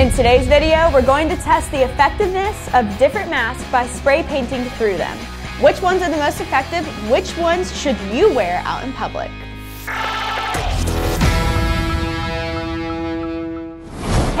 In today's video, we're going to test the effectiveness of different masks by spray painting through them. Which ones are the most effective? Which ones should you wear out in public?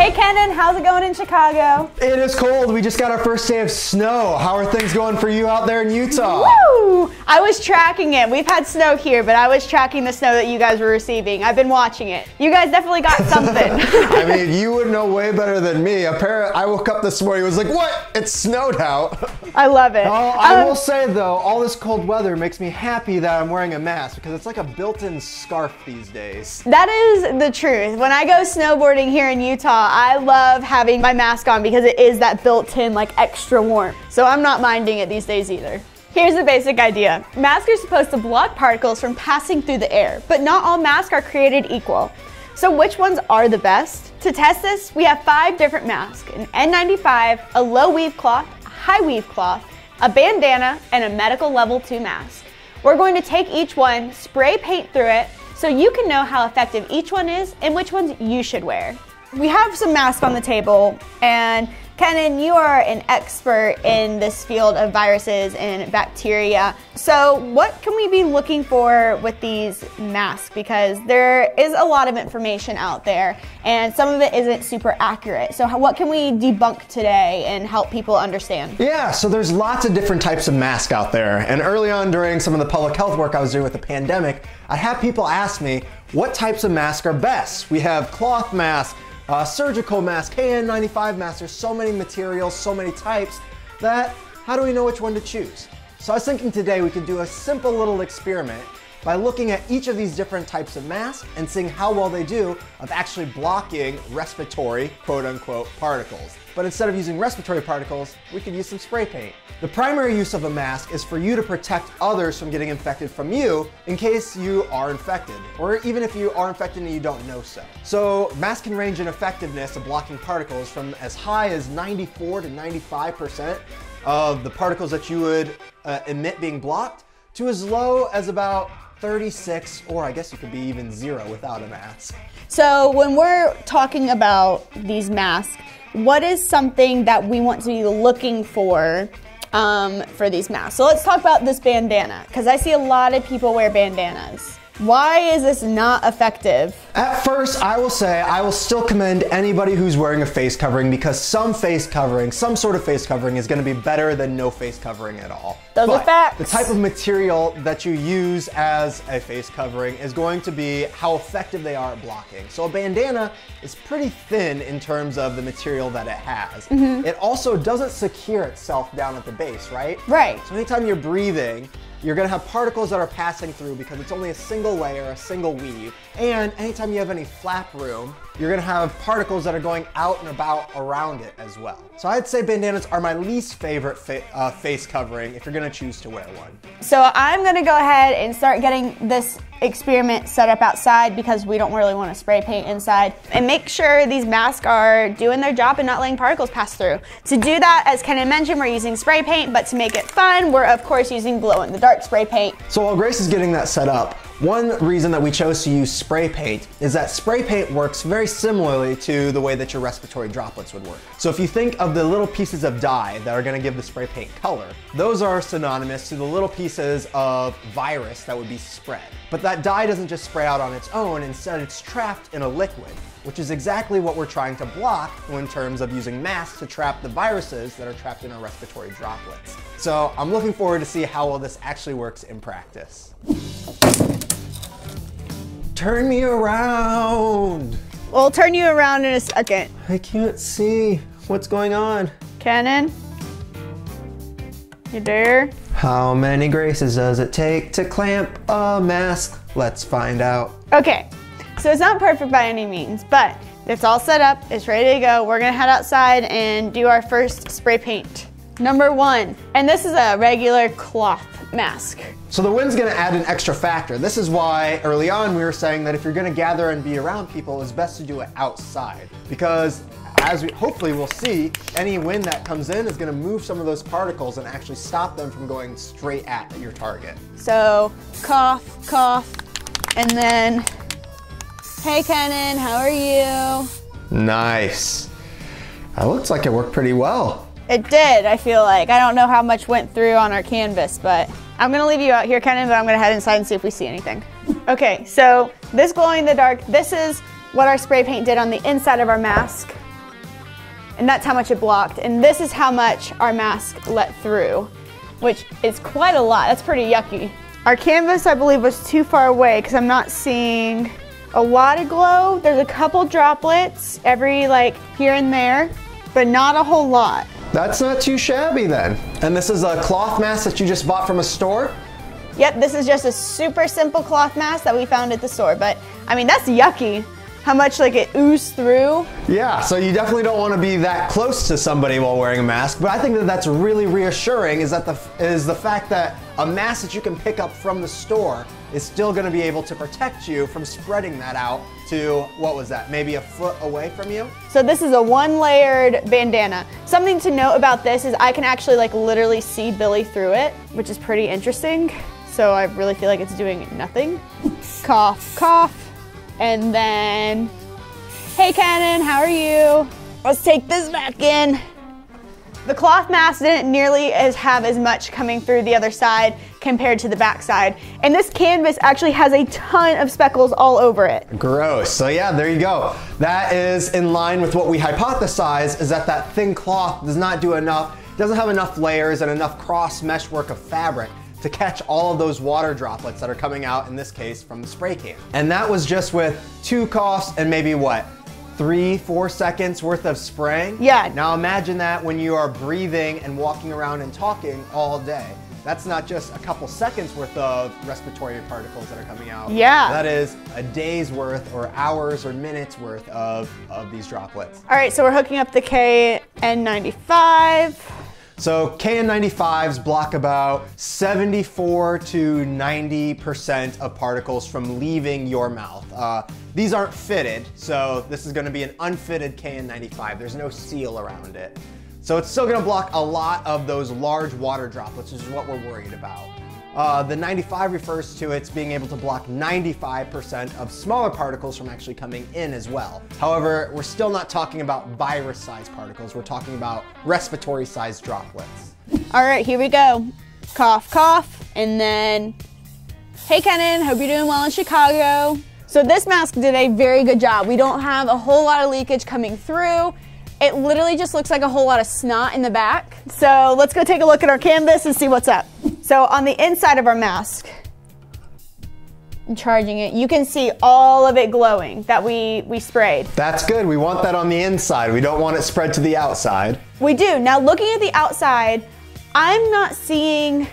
Hey Kennan, how's it going in Chicago? It is cold. We just got our first day of snow. How are things going for you out there in Utah? Woo! I was tracking it. We've had snow here, but I was tracking the snow that you guys were receiving. I've been watching it. You guys definitely got something. I mean, you would know way better than me. Apparently, I woke up this morning. Was like, what? It snowed out. I love it. Oh, I Um, will say though, all this cold weather makes me happy that I'm wearing a mask because it's like a built-in scarf these days. That is the truth. When I go snowboarding here in Utah, I love having my mask on because it is that built-in like extra warm. So I'm not minding it these days either. Here's the basic idea. Masks are supposed to block particles from passing through the air, but not all masks are created equal. So which ones are the best? To test this, we have five different masks, an N95, a low weave cloth, a high weave cloth, a bandana, and a medical level 2 mask. We're going to take each one, spray paint through it, so you can know how effective each one is and which ones you should wear. We have some masks on the table, and Kennan, you are an expert in this field of viruses and bacteria. So, what can we be looking for with these masks? Because there is a lot of information out there, and some of it isn't super accurate. So, what can we debunk today and help people understand? Yeah, so there's lots of different types of masks out there. And early on during some of the public health work I was doing with the pandemic, I had people ask me what types of masks are best. We have cloth masks, uh, surgical masks, KN95 masks. There's so many materials, so many types that how do we know which one to choose? So I was thinking today we could do a simple little experiment by looking at each of these different types of masks and seeing how well they do of actually blocking respiratory quote unquote particles. But instead of using respiratory particles, we could use some spray paint. The primary use of a mask is for you to protect others from getting infected from you in case you are infected, or even if you are infected and you don't know so. So masks can range in effectiveness of blocking particles from as high as 94 to 95% of the particles that you would uh, emit being blocked to as low as about 36, or I guess you could be even zero without a mask. So, when we're talking about these masks, what is something that we want to be looking for um, for these masks? So, let's talk about this bandana because I see a lot of people wear bandanas. Why is this not effective? At first, I will say I will still commend anybody who's wearing a face covering because some face covering, some sort of face covering is going to be better than no face covering at all. Those are But facts. The type of material that you use as a face covering is going to be how effective they are at blocking. So a bandana is pretty thin in terms of the material that it has. Mm-hmm. It also doesn't secure itself down at the base, right? Right. So anytime you're breathing, you're gonna have particles that are passing through because it's only a single layer, a single weave. And anytime you have any flap room, you're gonna have particles that are going out and about around it as well. So I'd say bandanas are my least favorite fa- uh, face covering if you're gonna choose to wear one. So, I'm gonna go ahead and start getting this experiment set up outside because we don't really want to spray paint inside and make sure these masks are doing their job and not letting particles pass through. To do that, as Kennan mentioned, we're using spray paint, but to make it fun, we're of course using glow in the dark spray paint. So while Grace is getting that set up, one reason that we chose to use spray paint is that spray paint works very similarly to the way that your respiratory droplets would work. So if you think of the little pieces of dye that are gonna give the spray paint color, those are synonymous to the little pieces of virus that would be spread. But that dye doesn't just spray out on its own, instead it's trapped in a liquid, which is exactly what we're trying to block in terms of using masks to trap the viruses that are trapped in our respiratory droplets. So I'm looking forward to see how well this actually works in practice. Turn me around. We'll turn you around in a second. I can't see what's going on. Kennan, You there? How many graces does it take to clamp a mask? Let's find out. Okay, so it's not perfect by any means, but it's all set up, it's ready to go. We're gonna head outside and do our first spray paint. Number one, and this is a regular cloth mask. So the wind's gonna add an extra factor. This is why early on we were saying that if you're gonna gather and be around people, it's best to do it outside. Because as we hopefully we'll see, any wind that comes in is gonna move some of those particles and actually stop them from going straight at your target. So cough, cough, and then, hey Kennan, how are you? Nice. That looks like it worked pretty well. It did, I feel like. I don't know how much went through on our canvas, but I'm gonna leave you out here, Kennan, but I'm gonna head inside and see if we see anything. Okay, so this glowing in the dark, this is what our spray paint did on the inside of our mask. And that's how much it blocked. And this is how much our mask let through, which is quite a lot. That's pretty yucky. Our canvas, I believe, was too far away because I'm not seeing a lot of glow. There's a couple droplets every like here and there, but not a whole lot. That's not too shabby then. And this is a cloth mask that you just bought from a store? Yep, this is just a super simple cloth mask that we found at the store, but I mean, that's yucky. How much like it oozed through. Yeah, so you definitely don't want to be that close to somebody while wearing a mask, but I think that that's really reassuring is that the is the fact that a mask that you can pick up from the store is still going to be able to protect you from spreading that out to, what was that, maybe a foot away from you? So this is a one layered bandana. Something to note about this is I can actually like literally see Billy through it, which is pretty interesting. So I really feel like it's doing nothing. Cough, cough. And then, hey Kennan, how are you? Let's take this back in. The cloth mask didn't nearly as have as much coming through the other side compared to the back side. And this canvas actually has a ton of speckles all over it. Gross. So yeah, there you go. That is in line with what we hypothesized is that that thin cloth does not do enough, doesn't have enough layers and enough cross meshwork of fabric to catch all of those water droplets that are coming out, in this case, from the spray can. And that was just with two coughs and maybe what, three, four seconds worth of spraying? Yeah. Now imagine that when you are breathing and walking around and talking all day. That's not just a couple seconds worth of respiratory particles that are coming out. Yeah. That is a day's worth or hours or minutes worth of, of these droplets. All right, so we're hooking up the KN95. So KN95s block about 74 to 90% of particles from leaving your mouth. Uh, these aren't fitted, so this is gonna be an unfitted KN95. There's no seal around it. So it's still gonna block a lot of those large water droplets, which is what we're worried about. Uh, the 95 refers to its being able to block 95% of smaller particles from actually coming in as well. However, we're still not talking about virus-sized particles. We're talking about respiratory-sized droplets. All right, here we go. Cough, cough, and then, hey Kennan, hope you're doing well in Chicago. So this mask did a very good job. We don't have a whole lot of leakage coming through. It literally just looks like a whole lot of snot in the back. So let's go take a look at our canvas and see what's up. So on the inside of our mask, I'm charging it, you can see all of it glowing that we, we sprayed. That's good. We want that on the inside. We don't want it spread to the outside. We do. Now looking at the outside, I'm not seeing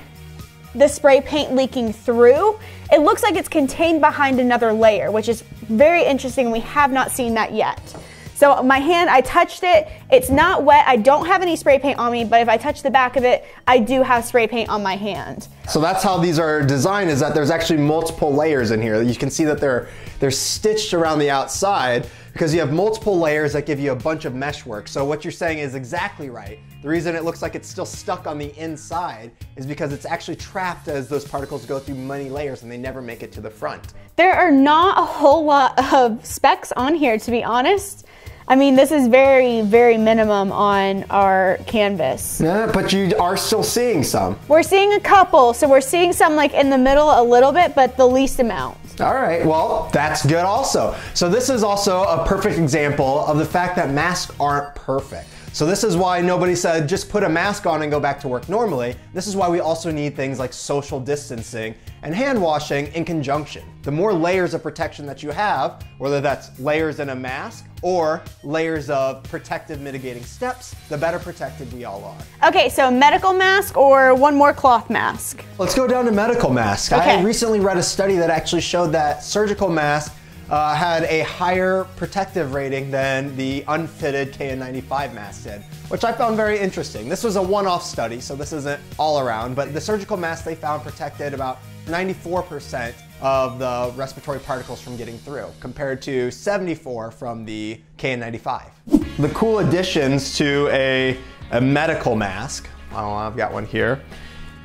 the spray paint leaking through. It looks like it's contained behind another layer, which is very interesting. We have not seen that yet. So my hand, I touched it. It's not wet. I don't have any spray paint on me, but if I touch the back of it, I do have spray paint on my hand. So that's how these are designed is that there's actually multiple layers in here. You can see that they're, they're stitched around the outside because you have multiple layers that give you a bunch of meshwork. So what you're saying is exactly right. The reason it looks like it's still stuck on the inside is because it's actually trapped as those particles go through many layers and they never make it to the front. There are not a whole lot of specs on here, to be honest. I mean, this is very, very minimum on our canvas. Yeah, but you are still seeing some. We're seeing a couple, so we're seeing some like in the middle a little bit, but the least amount. All right, well, that's good also. So this is also a perfect example of the fact that masks aren't perfect. So this is why nobody said just put a mask on and go back to work normally. This is why we also need things like social distancing and hand washing in conjunction. The more layers of protection that you have, whether that's layers in a mask or layers of protective mitigating steps, the better protected we all are. Okay, so medical mask or one more cloth mask? Let's go down to medical mask. Okay. I recently read a study that actually showed that surgical masks uh, had a higher protective rating than the unfitted KN95 mask did, which I found very interesting. This was a one-off study, so this isn't all around, but the surgical mask they found protected about 94% of the respiratory particles from getting through, compared to 74 from the KN95. The cool additions to a, a medical mask, know, I've got one here,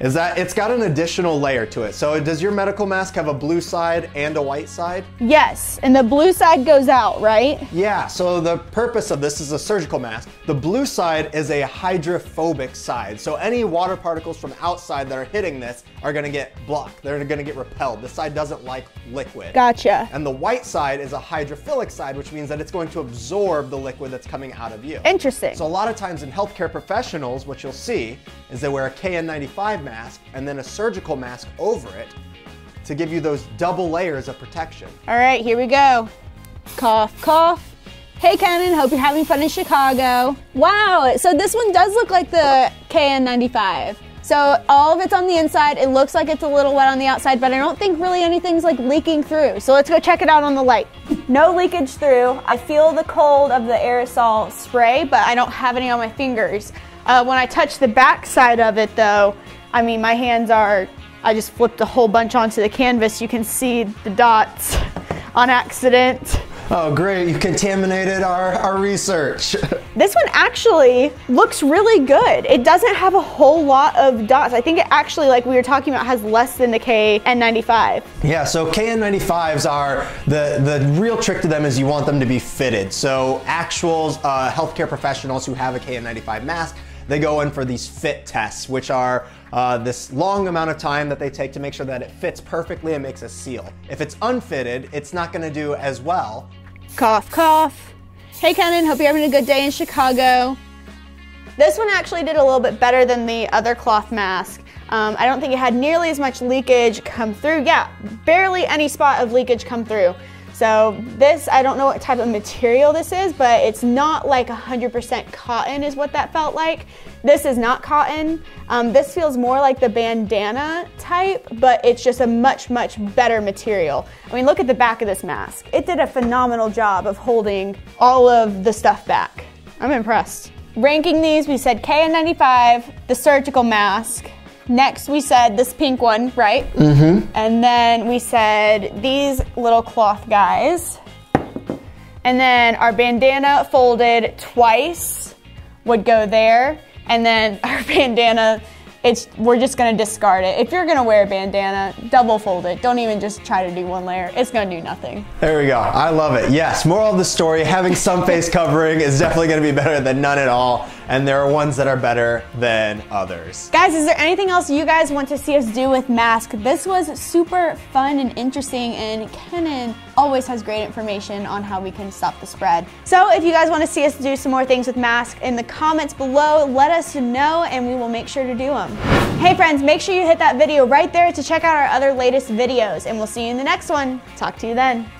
is that it's got an additional layer to it. So does your medical mask have a blue side and a white side? Yes, and the blue side goes out, right? Yeah, so the purpose of this is a surgical mask. The blue side is a hydrophobic side. So any water particles from outside that are hitting this are gonna get blocked. They're gonna get repelled. This side doesn't like liquid. Gotcha. And the white side is a hydrophilic side, which means that it's going to absorb the liquid that's coming out of you. Interesting. So a lot of times in healthcare professionals, what you'll see is they wear a KN95 mask and then a surgical mask over it to give you those double layers of protection. All right, here we go. Cough, cough. Hey, Kennan, hope you're having fun in Chicago. Wow, so this one does look like the KN95. So all of it's on the inside. It looks like it's a little wet on the outside, but I don't think really anything's like leaking through. So let's go check it out on the light. No leakage through. I feel the cold of the aerosol spray, but I don't have any on my fingers. Uh, when I touch the back side of it though, I mean, my hands are, I just flipped a whole bunch onto the canvas. You can see the dots on accident. Oh, great. You contaminated our, our research. This one actually looks really good. It doesn't have a whole lot of dots. I think it actually, like we were talking about, has less than the KN95. Yeah, so KN95s are, the, the real trick to them is you want them to be fitted. So actual uh, healthcare professionals who have a KN95 mask, they go in for these fit tests, which are uh, this long amount of time that they take to make sure that it fits perfectly and makes a seal. If it's unfitted, it's not gonna do as well. Cough, cough. Hey, Kennan, hope you're having a good day in Chicago. This one actually did a little bit better than the other cloth mask. Um, I don't think it had nearly as much leakage come through. Yeah, barely any spot of leakage come through. So this, I don't know what type of material this is, but it's not like 100% cotton is what that felt like. This is not cotton. Um, this feels more like the bandana type, but it's just a much, much better material. I mean, look at the back of this mask. It did a phenomenal job of holding all of the stuff back. I'm impressed. Ranking these, we said KN95, the surgical mask, Next, we said this pink one, right? Mm-hmm. And then we said these little cloth guys. And then our bandana folded twice would go there. And then our bandana, it's we're just gonna discard it. If you're gonna wear a bandana, double fold it. Don't even just try to do one layer. It's gonna do nothing. There we go. I love it. Yes, moral of the story, having some face covering is definitely gonna be better than none at all. And there are ones that are better than others. Guys, is there anything else you guys want to see us do with mask? This was super fun and interesting and Kennan always has great information on how we can stop the spread. So if you guys want to see us do some more things with mask in the comments below, let us know and we will make sure to do them. Hey friends, make sure you hit that video right there to check out our other latest videos and we'll see you in the next one. Talk to you then.